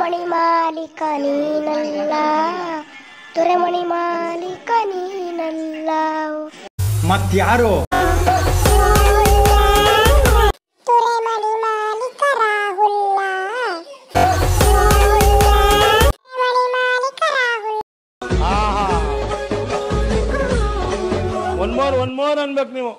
ಮಣಿ ಮಾಲೀಕ ನೀನಲ್ಲ ತುರೆಮಣಿ ಮಾಲೀಕ ನೀನಲ್ಲ. ಮತ್ಯಾರು ಒನ್ ಮೋರ್ ಒನ್ ಮೋರ್ ಅನ್ಬೇಕು ನೀವು.